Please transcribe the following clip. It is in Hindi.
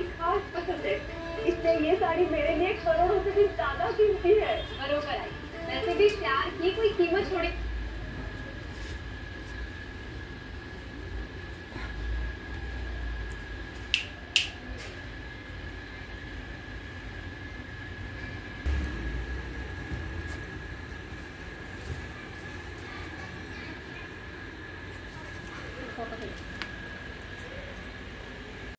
खास पसंद है इसलिए ये साड़ी मेरे लिए करोड़ों से भी ज़्यादा कीमती है। बरोबर आई। वैसे भी प्यार की कोई कीमत छोड़े फ़ोटो